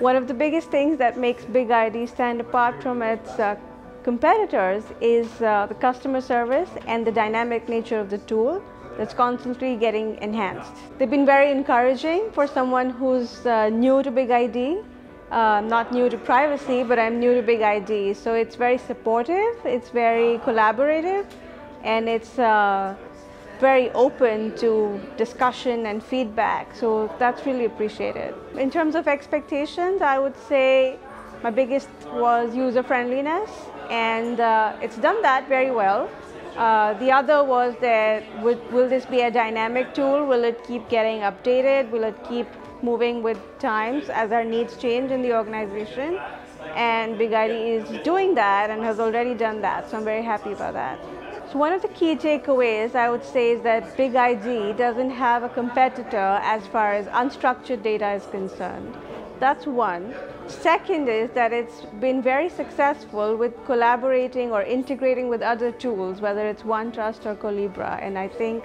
One of the biggest things that makes BigID stand apart from its uh, competitors is uh, the customer service and the dynamic nature of the tool that's constantly getting enhanced. They've been very encouraging for someone who's uh, new to BigID. Uh, not new to privacy, but I'm new to BigID. So it's very supportive, it's very collaborative, and it's uh, very open to discussion and feedback. So that's really appreciated. In terms of expectations, I would say my biggest was user friendliness, and uh, it's done that very well. Uh, the other was that will, will this be a dynamic tool? Will it keep getting updated? Will it keep moving with times as our needs change in the organization? And BigID is doing that and has already done that, so I'm very happy about that. So one of the key takeaways I would say is that BigID doesn't have a competitor as far as unstructured data is concerned. That's one. Second is that it's been very successful with collaborating or integrating with other tools, whether it's OneTrust or Collibra. And I think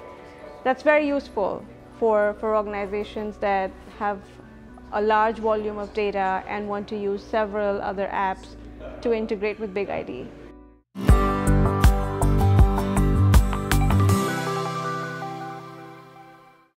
that's very useful for, for organizations that have a large volume of data and want to use several other apps to integrate with BigID.